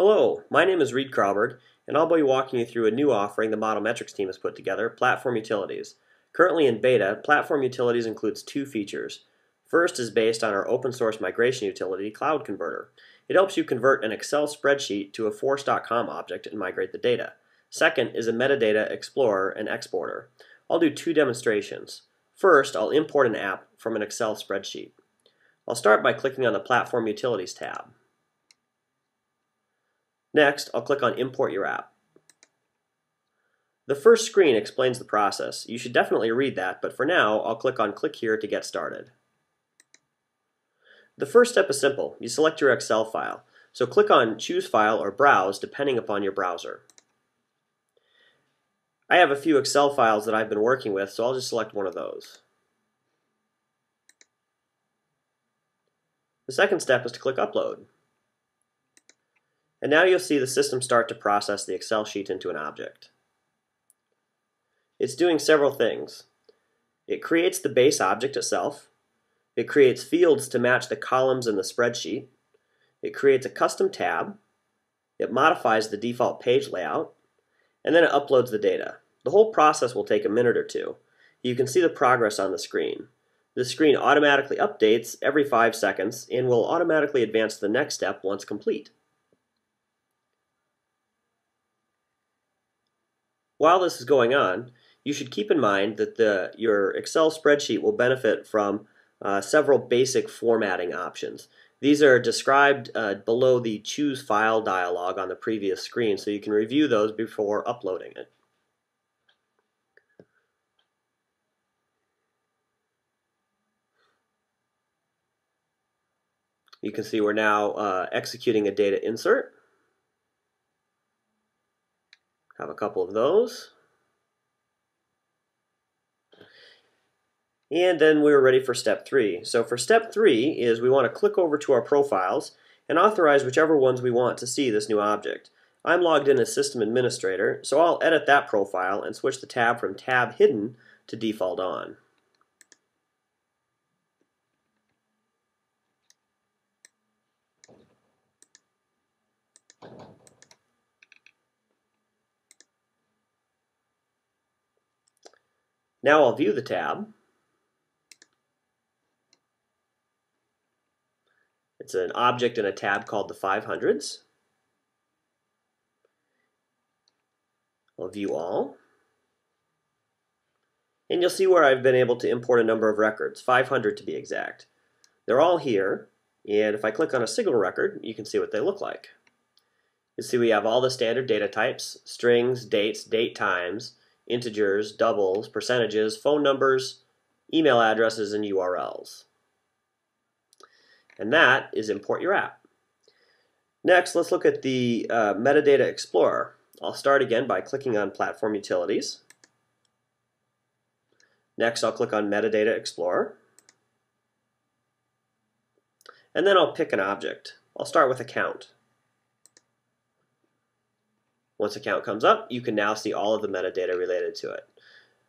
Hello, my name is Reid Carlberg, and I'll be walking you through a new offering the Model Metrics team has put together, Platform Utilities. Currently in beta, Platform Utilities includes two features. First is based on our open source migration utility, Cloud Converter. It helps you convert an Excel spreadsheet to a Force.com object and migrate the data. Second is a Metadata Explorer and Exporter. I'll do two demonstrations. First, I'll import an app from an Excel spreadsheet. I'll start by clicking on the Platform Utilities tab. Next, I'll click on Import Your App. The first screen explains the process. You should definitely read that, but for now, I'll click on Click Here to get started. The first step is simple. You select your Excel file. So click on Choose File or Browse depending upon your browser. I have a few Excel files that I've been working with, so I'll just select one of those. The second step is to click Upload. And now you'll see the system start to process the Excel sheet into an object. It's doing several things. It creates the base object itself. It creates fields to match the columns in the spreadsheet. It creates a custom tab. It modifies the default page layout. And then it uploads the data. The whole process will take a minute or two. You can see the progress on the screen. The screen automatically updates every 5 seconds and will automatically advance to the next step once complete. While this is going on, you should keep in mind that the, your Excel spreadsheet will benefit from uh, several basic formatting options. These are described uh, below the Choose File dialog on the previous screen, so you can review those before uploading it. You can see we're now uh, executing a data insert. Have a couple of those. And then we're ready for step three. So for step three is we want to click over to our profiles and authorize whichever ones we want to see this new object. I'm logged in as system administrator, so I'll edit that profile and switch the tab from tab hidden to default on. Now I'll view the tab. It's an object in a tab called the 500s. I'll view all. And you'll see where I've been able to import a number of records, 500 to be exact. They're all here, and if I click on a single record, you can see what they look like. You see we have all the standard data types, strings, dates, date times, integers, doubles, percentages, phone numbers, email addresses, and URLs. And that is import your app. Next, let's look at the uh, Metadata Explorer. I'll start again by clicking on Platform Utilities. Next, I'll click on Metadata Explorer. And then I'll pick an object. I'll start with account. Once account comes up, you can now see all of the metadata related to it.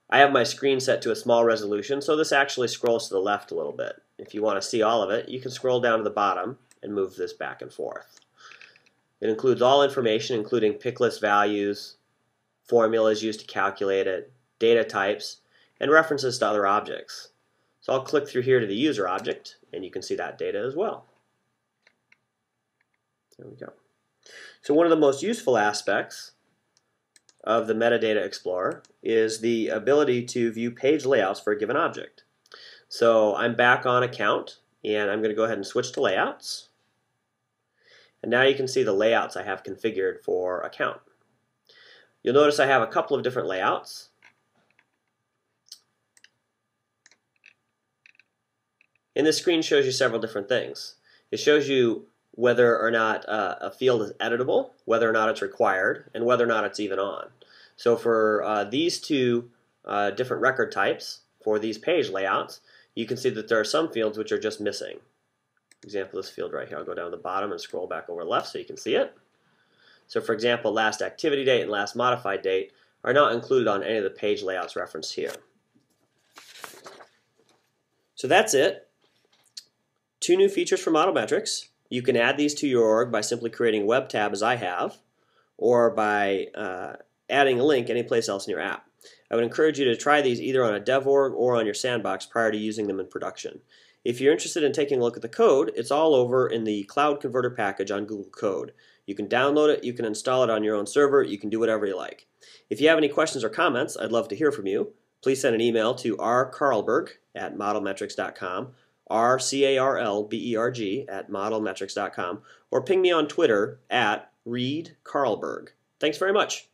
I have my screen set to a small resolution, so this actually scrolls to the left a little bit. If you want to see all of it, you can scroll down to the bottom and move this back and forth. It includes all information, including pick list values, formulas used to calculate it, data types, and references to other objects. So I'll click through here to the user object, and you can see that data as well. There we go. So one of the most useful aspects of the Metadata Explorer is the ability to view page layouts for a given object. So I'm back on account and I'm going to go ahead and switch to layouts. And now you can see the layouts I have configured for account. You'll notice I have a couple of different layouts. And this screen shows you several different things. It shows you whether or not uh, a field is editable, whether or not it's required, and whether or not it's even on. So for uh, these two uh, different record types, for these page layouts, you can see that there are some fields which are just missing. Example, this field right here, I'll go down to the bottom and scroll back over left so you can see it. So for example, last activity date and last modified date are not included on any of the page layouts referenced here. So that's it. Two new features for Model Metrics You can add these to your org by simply creating a web tab as I have, or by uh, adding a link anyplace else in your app. I would encourage you to try these either on a dev org or on your sandbox prior to using them in production. If you're interested in taking a look at the code, it's all over in the Cloud Converter package on Google Code. You can download it, you can install it on your own server, you can do whatever you like. If you have any questions or comments, I'd love to hear from you. Please send an email to rcarlberg at modelmetrics.com, R-C-A-R-L-B-E-R-G at modelmetrics.com, or ping me on Twitter at reidcarlberg. Thanks very much.